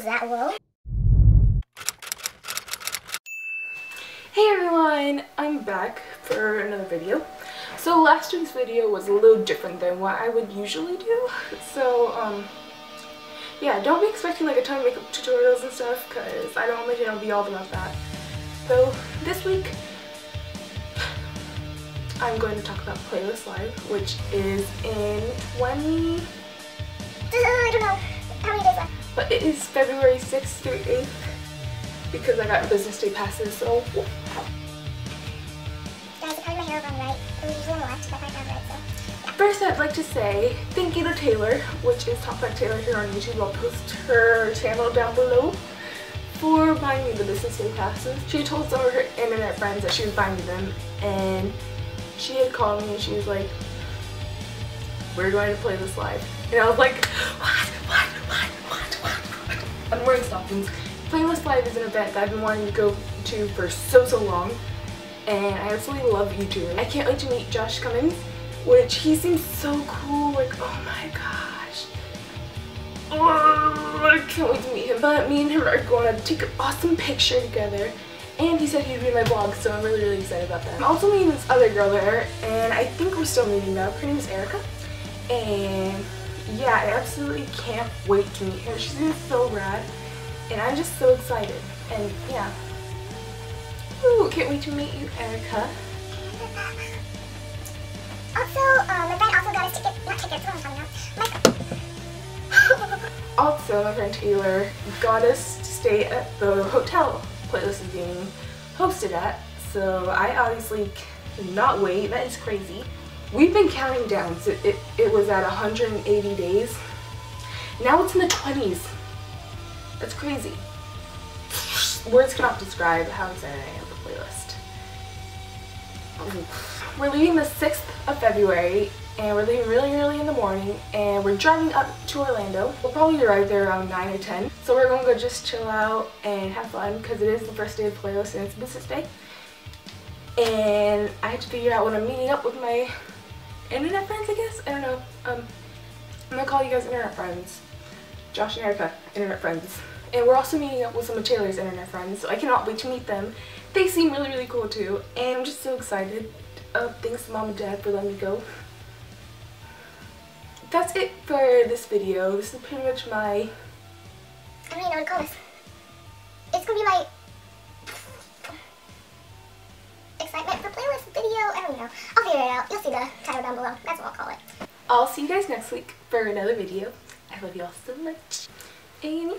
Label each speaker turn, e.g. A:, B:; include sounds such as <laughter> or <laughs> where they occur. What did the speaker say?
A: was that low?
B: Hey everyone, I'm back for another video. So last week's video was a little different than what I would usually do. So, um, yeah, don't be expecting like a ton of makeup tutorials and stuff because I don't imagine I'll be all about that. So this week, I'm going to talk about Playlist Live, which is in 20... Uh, <laughs>
A: I don't know. How many days left?
B: But it is February 6th through 8th because I got business day passes, so...
A: Guys, I my hair right. It was usually on the left, but I found right, so...
B: First, I'd like to say thank you to Taylor, which is TalkBack Taylor here on YouTube. I'll post her channel down below for buying me the business day passes. She told some of her internet friends that she was buying me them, and she had called me and she was like, we're going to Playlist Live. And I was like, what, I'm wearing stockings. Playlist Live is an event that I've been wanting to go to for so, so long. And I absolutely love YouTubers. I can't wait to meet Josh Cummins, which he seems so cool. Like, oh my gosh. Oh, I can't wait to meet him. But me and him are going to take an awesome picture together. And he said he'd be in my vlog, so I'm really, really excited about that. I'm also meeting this other girl there, and I think we're still meeting up. Her name is Erica. And yeah, I absolutely can't wait to meet her. She's gonna be so rad. And I'm just so excited. And yeah. Ooh, can't wait to meet you, Erica.
A: Also, um, my friend also got us tickets, not tickets, what am I talking about?
B: also, my friend Taylor got us to stay at the hotel playlist is being hosted at. So I obviously cannot wait. That is crazy. We've been counting down. So it, it was at 180 days. Now it's in the 20s. That's crazy. Words cannot describe how excited I am for playlist. We're leaving the 6th of February and we're leaving really early in the morning and we're driving up to Orlando. We'll probably arrive there around 9 or 10. So we're going to go just chill out and have fun because it is the first day of Playlist and it's business day. And I have to figure out when I'm meeting up with my internet friends, I guess? I don't know. Um, I'm to call you guys internet friends. Josh and Erica, internet friends. And we're also meeting up with some of Taylor's internet friends, so I cannot wait to meet them. They seem really, really cool too, and I'm just so excited. Uh, thanks to mom and dad for letting me go that's it for this video. This is pretty much my...
A: I don't even know what to call this. It's gonna be my I'll figure it out. You'll see the title down below. That's what I'll call it.
B: I'll see you guys next week for another video. I love you all so much. And yeah.